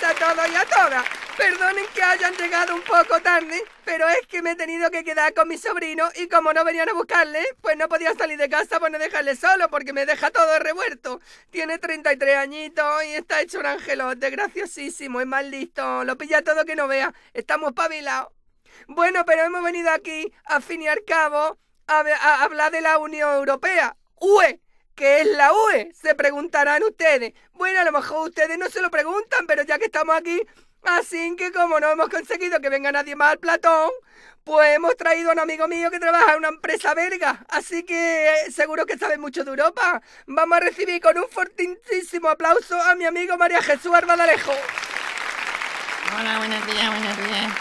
todos y a todas. Perdonen que hayan llegado un poco tarde, pero es que me he tenido que quedar con mi sobrino y como no venían a buscarle, pues no podía salir de casa por no dejarle solo porque me deja todo revuelto. Tiene 33 añitos y está hecho un angelote, graciosísimo, es más listo, lo pilla todo que no vea. Estamos pabilados. Bueno, pero hemos venido aquí, a fin y al cabo, a, a hablar de la Unión Europea. ¡UE! ¿Qué es la UE? Se preguntarán ustedes. Bueno, a lo mejor ustedes no se lo preguntan, pero ya que estamos aquí, así que como no hemos conseguido que venga nadie más al platón, pues hemos traído a un amigo mío que trabaja en una empresa belga, así que eh, seguro que sabe mucho de Europa. Vamos a recibir con un fortísimo aplauso a mi amigo María Jesús Arbadalejo. Hola, buenos días, buenos días.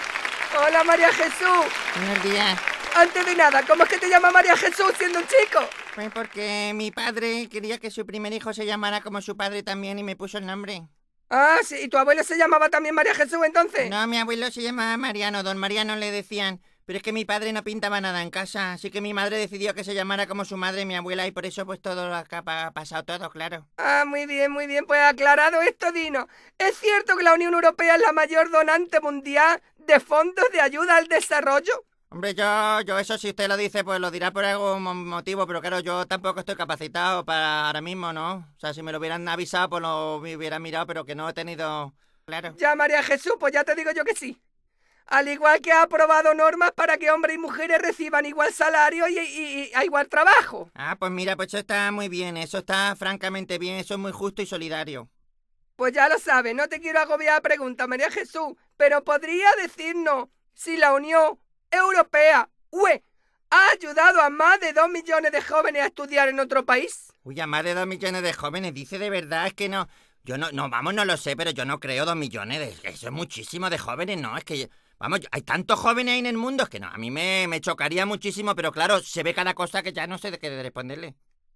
Hola María Jesús. Buenos días. Antes de nada, ¿cómo es que te llama María Jesús siendo un chico? Pues porque mi padre quería que su primer hijo se llamara como su padre también y me puso el nombre. Ah, sí, ¿y tu abuelo se llamaba también María Jesús entonces? No, mi abuelo se llamaba Mariano, don Mariano le decían. Pero es que mi padre no pintaba nada en casa, así que mi madre decidió que se llamara como su madre, mi abuela, y por eso pues todo lo que ha pasado todo, claro. Ah, muy bien, muy bien, pues aclarado esto, Dino. ¿Es cierto que la Unión Europea es la mayor donante mundial de fondos de ayuda al desarrollo? Hombre, yo, yo eso si usted lo dice, pues lo dirá por algún motivo, pero claro, yo tampoco estoy capacitado para ahora mismo, ¿no? O sea, si me lo hubieran avisado, pues lo hubiera mirado, pero que no he tenido... Claro. Ya, María Jesús, pues ya te digo yo que sí. Al igual que ha aprobado normas para que hombres y mujeres reciban igual salario y, a igual trabajo. Ah, pues mira, pues eso está muy bien, eso está francamente bien, eso es muy justo y solidario. Pues ya lo sabes, no te quiero agobiar a pregunta, María Jesús, pero podría decirnos si la Unión Europea, UE, ha ayudado a más de dos millones de jóvenes a estudiar en otro país. Uy, a más de dos millones de jóvenes, dice de verdad, es que no... Yo no, no, vamos, no lo sé, pero yo no creo dos millones. De, eso es muchísimo de jóvenes, ¿no? Es que Vamos, hay tantos jóvenes ahí en el mundo, es que no, a mí me, me chocaría muchísimo, pero claro, se ve cada cosa que ya no sé de qué responderle.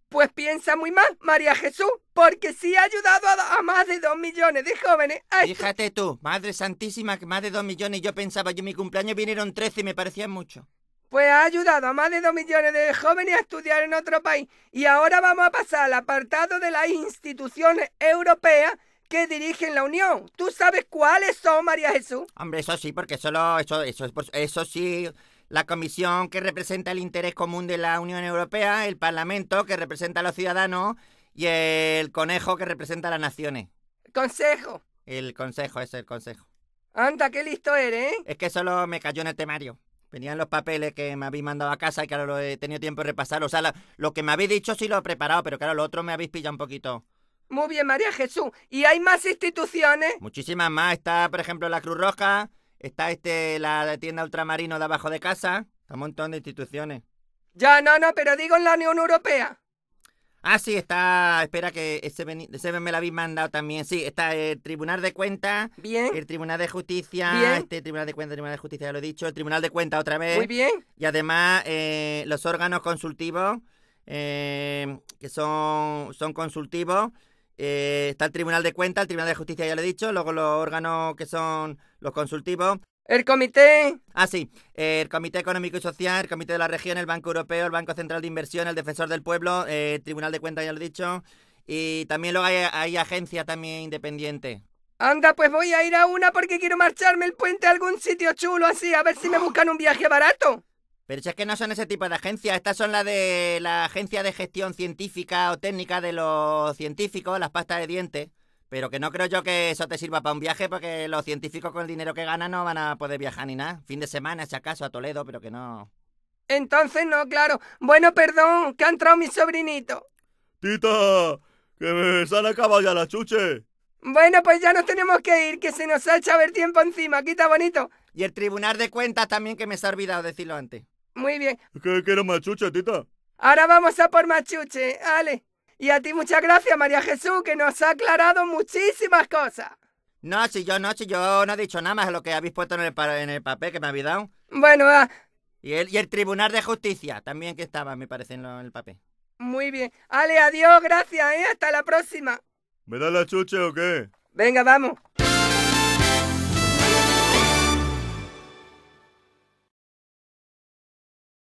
Pues piensa muy mal, María Jesús, porque sí ha ayudado a, más de dos millones de jóvenes. Fíjate tú, Madre Santísima, que más de dos millones, yo pensaba, yo mi cumpleaños vinieron trece y me parecían mucho. Pues ha ayudado a más de dos millones de jóvenes a estudiar en otro país. Y ahora vamos a pasar al apartado de las instituciones europeas que dirigen la Unión. ¿Tú sabes cuáles son, María Jesús? Hombre, eso sí, porque solo eso, eso, eso sí, la Comisión que representa el interés común de la Unión Europea, el Parlamento que representa a los ciudadanos y el Conejo que representa a las naciones. Consejo. El Consejo, es el Consejo. Anda, qué listo eres, ¿eh? Es que solo me cayó en el temario. Venían los papeles que me habéis mandado a casa y claro, lo he tenido tiempo de repasar. O sea, lo, lo que me habéis dicho sí lo he preparado, pero claro, lo otro me habéis pillado un poquito. Muy bien, María Jesús. ¿Y hay más instituciones? Muchísimas más. Está, por ejemplo, la Cruz Roja, está este la tienda ultramarino de abajo de casa, un montón de instituciones. Ya, no, no, pero digo en la Unión Europea. Ah, sí, está. Espera que ese, ese me lo habéis mandado también. Sí, está el Tribunal de Cuentas. Bien. El Tribunal de Justicia. Bien. Este Tribunal de Cuentas, Tribunal de Justicia, ya lo he dicho. El Tribunal de Cuentas otra vez. Muy bien. Y además eh, los órganos consultivos, eh, que son, son consultivos. Eh, está el Tribunal de Cuentas, el Tribunal de Justicia, ya lo he dicho, luego los órganos que son los consultivos. El comité. Ah, sí. El Comité Económico y Social, el Comité de la Región, el Banco Europeo, el Banco Central de Inversión, el Defensor del Pueblo, eh, el Tribunal de Cuentas, ya lo he dicho. Y también luego hay, hay agencia también independiente. Anda, pues voy a ir a una porque quiero marcharme el puente a algún sitio chulo así, a ver si me buscan un viaje barato. Pero si es que no son ese tipo de agencias, estas son las de la agencia de gestión científica o técnica de los científicos, las pastas de dientes. Pero que no creo yo que eso te sirva para un viaje porque los científicos con el dinero que ganan no van a poder viajar ni nada. Fin de semana, si acaso, a Toledo, pero que no. Entonces no, claro. Bueno, perdón, que ha entrado mi sobrinito. Tita, que me han acabado ya las chuches. Bueno, pues ya nos tenemos que ir, que se nos ha echado el tiempo encima. Aquí está bonito. Y el Tribunal de Cuentas también, que me se ha olvidado decirlo antes. Muy bien. ¿Qué quiero machuche, tita? Ahora vamos a por machuche, Ale. Y a ti muchas gracias, María Jesús, que nos ha aclarado muchísimas cosas. No, si yo no, si yo no he dicho nada más de lo que habéis puesto en el, en el papel que me habéis dado. Bueno, va. Y el, y el Tribunal de Justicia también que estaba, me parece, en, lo, en el papel. Muy bien. Ale, adiós, gracias, ¿eh? Hasta la próxima. ¿Me da la chuche o qué? Venga, vamos.